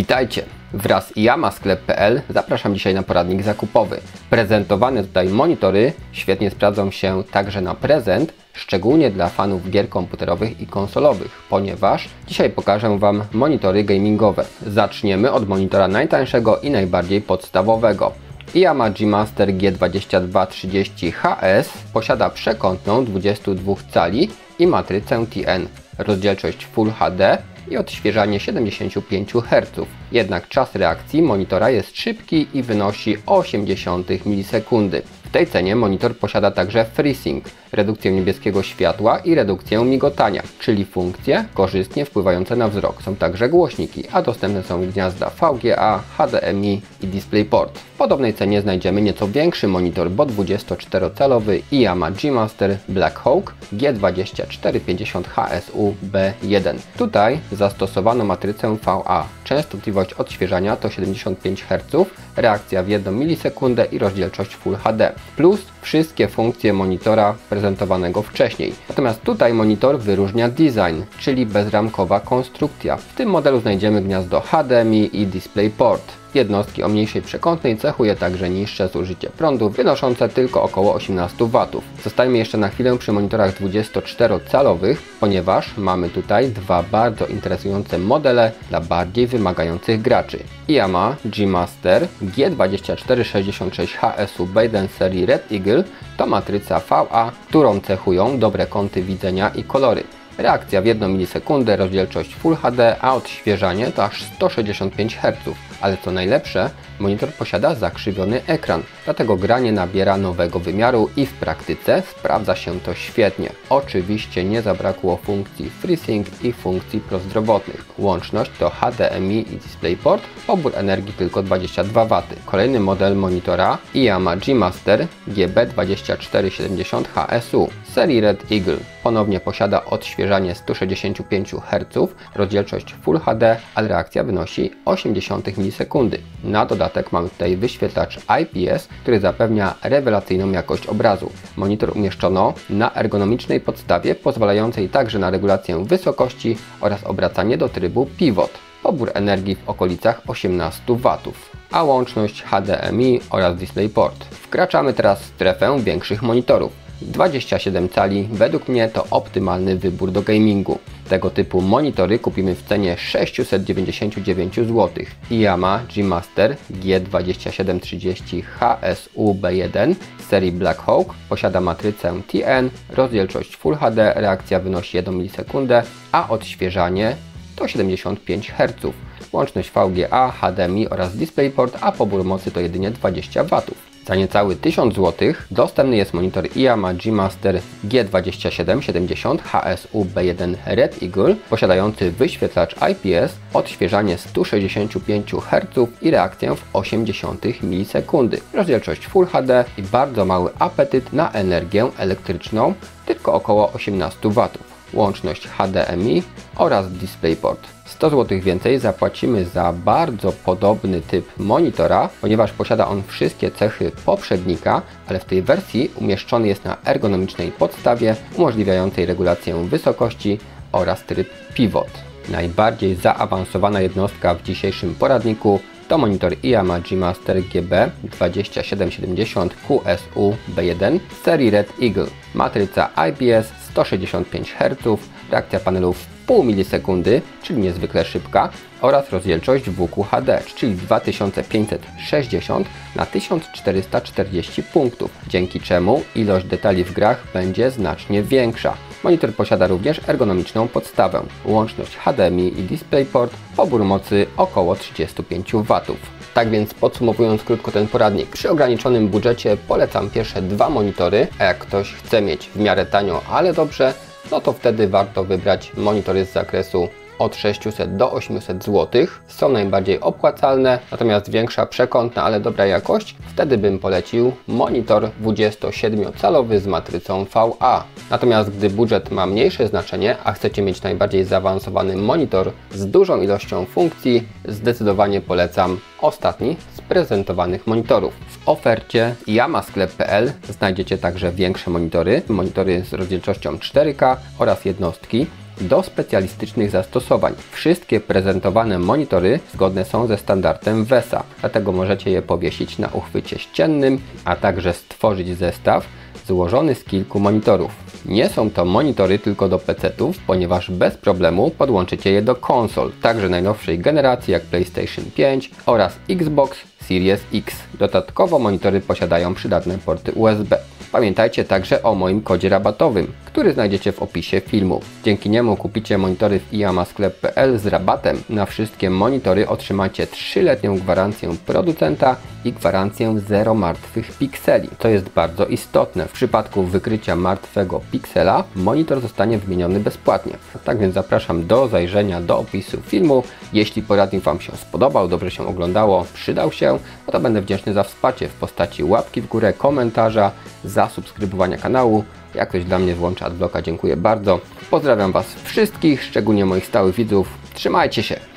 Witajcie! Wraz z yamasklep.pl zapraszam dzisiaj na poradnik zakupowy. Prezentowane tutaj monitory świetnie sprawdzą się także na prezent, szczególnie dla fanów gier komputerowych i konsolowych, ponieważ dzisiaj pokażę Wam monitory gamingowe. Zaczniemy od monitora najtańszego i najbardziej podstawowego. Yamaha Master G2230HS posiada przekątną 22 cali i matrycę TN, rozdzielczość Full HD i odświeżanie 75 Hz. Jednak czas reakcji monitora jest szybki i wynosi 0,8 milisekundy. W tej cenie monitor posiada także FreeSync, redukcję niebieskiego światła i redukcję migotania, czyli funkcje korzystnie wpływające na wzrok. Są także głośniki, a dostępne są gniazda VGA, HDMI i DisplayPort. W podobnej cenie znajdziemy nieco większy monitor, bo 24-calowy Yamaha G-Master Blackhawk G2450 HSU B1. Tutaj zastosowano matrycę VA. Częstotliwość odświeżania to 75 Hz, reakcja w 1 milisekundę i rozdzielczość Full HD, plus wszystkie funkcje monitora prezentowanego wcześniej. Natomiast tutaj monitor wyróżnia design, czyli bezramkowa konstrukcja. W tym modelu znajdziemy gniazdo HDMI i DisplayPort. Jednostki o mniejszej przekątnej cechuje także niższe zużycie prądu, wynoszące tylko około 18 W. Zostajmy jeszcze na chwilę przy monitorach 24-calowych, ponieważ mamy tutaj dwa bardzo interesujące modele dla bardziej wymagających graczy. Yamaha G-Master G2466 HSU Baden serii Red Eagle to matryca VA, którą cechują dobre kąty widzenia i kolory. Reakcja w 1 milisekundę, rozdzielczość Full HD, a odświeżanie to aż 165 Hz. Ale co najlepsze, monitor posiada zakrzywiony ekran, dlatego granie nabiera nowego wymiaru i w praktyce sprawdza się to świetnie. Oczywiście nie zabrakło funkcji FreeSync i funkcji prozdrowotnych. Łączność to HDMI i DisplayPort, pobór energii tylko 22 W. Kolejny model monitora Yamaha G-Master GB2470 HSU serii Red Eagle. Ponownie posiada odświeżanie 165 Hz, rozdzielczość Full HD, ale reakcja wynosi 80 milisekundy. Na dodatek mamy tutaj wyświetlacz IPS, który zapewnia rewelacyjną jakość obrazu. Monitor umieszczono na ergonomicznej podstawie, pozwalającej także na regulację wysokości oraz obracanie do trybu pivot. Pobór energii w okolicach 18 W, a łączność HDMI oraz DisplayPort. Wkraczamy teraz w strefę większych monitorów. 27 cali według mnie to optymalny wybór do gamingu. Tego typu monitory kupimy w cenie 699 zł. Yamaha G-Master G2730 HSU B1 z serii Blackhawk posiada matrycę TN, rozdzielczość Full HD, reakcja wynosi 1 milisekundę, a odświeżanie to 75 Hz. Łączność VGA, HDMI oraz DisplayPort, a pobór mocy to jedynie 20 W. Za niecały 1000 zł dostępny jest monitor Yamaha G-Master G2770 HSU B1 Red Eagle posiadający wyświetlacz IPS, odświeżanie 165 Hz i reakcję w 0,8 milisekundy, rozdzielczość Full HD i bardzo mały apetyt na energię elektryczną, tylko około 18 W, łączność HDMI oraz DisplayPort. 100 zł więcej zapłacimy za bardzo podobny typ monitora, ponieważ posiada on wszystkie cechy poprzednika, ale w tej wersji umieszczony jest na ergonomicznej podstawie umożliwiającej regulację wysokości oraz tryb pivot. Najbardziej zaawansowana jednostka w dzisiejszym poradniku to monitor Yamaha G-Master GB 2770 QSU B1 serii Red Eagle. Matryca IPS 165 Hz, reakcja panelów pół milisekundy, czyli niezwykle szybka, oraz rozdzielczość WQHD, czyli 2560 na 1440 punktów, dzięki czemu ilość detali w grach będzie znacznie większa. Monitor posiada również ergonomiczną podstawę, łączność HDMI i DisplayPort, pobór mocy około 35 W. Tak więc podsumowując krótko ten poradnik, przy ograniczonym budżecie polecam pierwsze dwa monitory, a jak ktoś chce mieć w miarę tanio, ale dobrze, no to wtedy warto wybrać monitory z zakresu od 600 do 800 zł. Są najbardziej opłacalne, natomiast większa przekątna, ale dobra jakość, wtedy bym polecił monitor 27-calowy z matrycą VA. Natomiast gdy budżet ma mniejsze znaczenie, a chcecie mieć najbardziej zaawansowany monitor z dużą ilością funkcji, zdecydowanie polecam ostatni z prezentowanych monitorów. W ofercie yamasklep.pl znajdziecie także większe monitory, monitory z rozdzielczością 4K oraz jednostki do specjalistycznych zastosowań. Wszystkie prezentowane monitory zgodne są ze standardem VESA, dlatego możecie je powiesić na uchwycie ściennym, a także stworzyć zestaw złożony z kilku monitorów. Nie są to monitory tylko do PC-ów, ponieważ bez problemu podłączycie je do konsol, także najnowszej generacji jak PlayStation 5 oraz Xbox Series X. Dodatkowo monitory posiadają przydatne porty USB. Pamiętajcie także o moim kodzie rabatowym, który znajdziecie w opisie filmu. Dzięki niemu kupicie monitory w iamasklep.pl z rabatem. Na wszystkie monitory otrzymacie 3-letnią gwarancję producenta i gwarancję zero martwych pikseli. To jest bardzo istotne. W przypadku wykrycia martwego piksela monitor zostanie wymieniony bezpłatnie. Tak więc zapraszam do zajrzenia do opisu filmu. Jeśli poradnik Wam się spodobał, dobrze się oglądało, przydał się, no to będę wdzięczny za wsparcie w postaci łapki w górę, komentarza, zasubskrybowania kanału. Jak ktoś dla mnie włącza adblocka, dziękuję bardzo. Pozdrawiam Was wszystkich, szczególnie moich stałych widzów. Trzymajcie się!